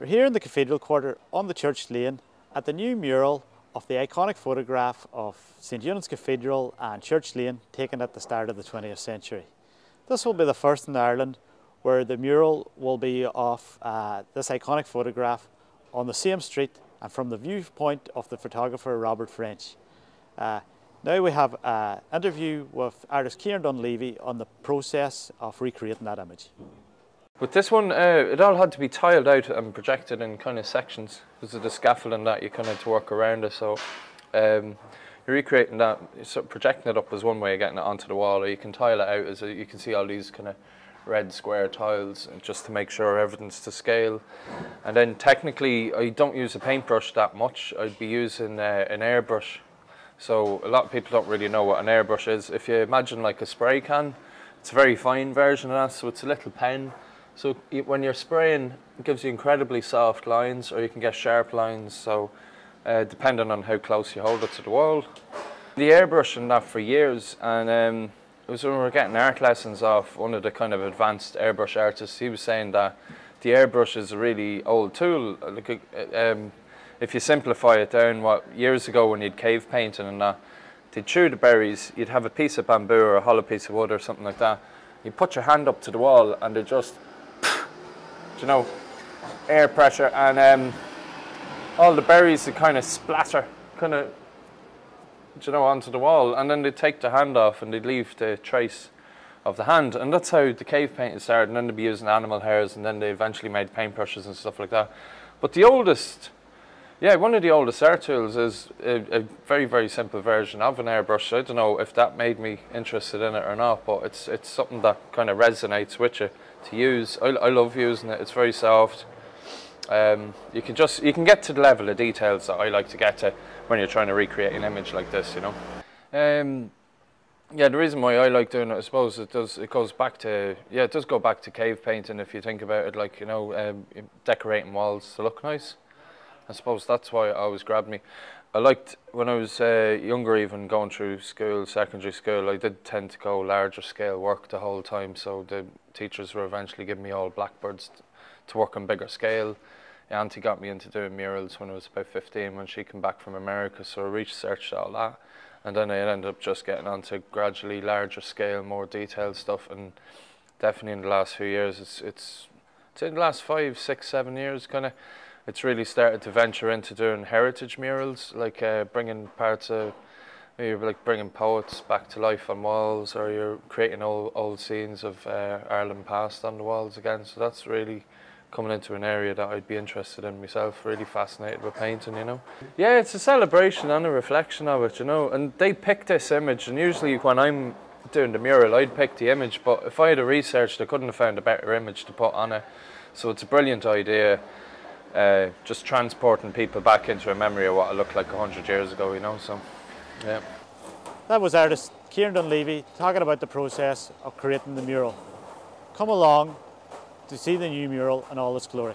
We're here in the Cathedral Quarter on the Church Lane at the new mural of the iconic photograph of St Eunan's Cathedral and Church Lane taken at the start of the 20th century. This will be the first in Ireland where the mural will be of uh, this iconic photograph on the same street and from the viewpoint of the photographer Robert French. Uh, now we have an interview with artist Ciaran Dunlevy on the process of recreating that image. With this one, uh, it all had to be tiled out and projected in kind of sections because of the scaffolding that you kind of had to work around it. So um, you're recreating that, so projecting it up is one way of getting it onto the wall, or you can tile it out as a, you can see all these kind of red square tiles just to make sure everything's to scale. And then technically, I don't use a paintbrush that much. I'd be using uh, an airbrush. So a lot of people don't really know what an airbrush is. If you imagine like a spray can, it's a very fine version of that. So it's a little pen so when you're spraying, it gives you incredibly soft lines or you can get sharp lines. So uh, depending on how close you hold it to the wall. The airbrush and that for years and um, it was when we were getting art lessons off one of the kind of advanced airbrush artists. He was saying that the airbrush is a really old tool. Like, uh, um, if you simplify it down, what years ago when you'd cave painting and that, to chew the berries, you'd have a piece of bamboo or a hollow piece of wood or something like that. You put your hand up to the wall and they just you know, air pressure and um, all the berries would kind of splatter, kind of, you know, onto the wall. And then they'd take the hand off and they'd leave the trace of the hand. And that's how the cave painting started. And then they'd be using animal hairs and then they eventually made paintbrushes and stuff like that. But the oldest, yeah, one of the oldest air tools is a, a, very, very simple version of an airbrush. I don't know if that made me interested in it or not, but it's, it's something that kind of resonates with you to use. I, I love using it. It's very soft. Um, you can just you can get to the level of details that I like to get to when you're trying to recreate an image like this. You know. Um, yeah, the reason why I like doing it, I suppose, it does it goes back to yeah, it does go back to cave painting if you think about it, like you know, um, decorating walls to look nice. I suppose that's why it always grabbed me. I liked when I was uh, younger, even going through school, secondary school. I did tend to go larger scale work the whole time. So the teachers were eventually giving me all blackbirds to work on bigger scale. Auntie got me into doing murals when I was about 15 when she came back from America. So I researched all that, and then I ended up just getting onto gradually larger scale, more detailed stuff. And definitely in the last few years, it's it's, it's in the last five, six, seven years, kind of it's really started to venture into doing heritage murals, like uh, bringing parts of, you're like bringing poets back to life on walls, or you're creating old old scenes of uh, Ireland past on the walls again. So that's really coming into an area that I'd be interested in myself. Really fascinated with painting, you know. Yeah, it's a celebration and a reflection of it, you know. And they picked this image, and usually when I'm doing the mural, I'd pick the image. But if I had researched, I couldn't have found a better image to put on it. So it's a brilliant idea uh, just transporting people back into a memory of what it looked like 100 years ago, you know, so, yeah. That was artist Ciaran Dunlevy talking about the process of creating the mural. Come along to see the new mural in all its glory.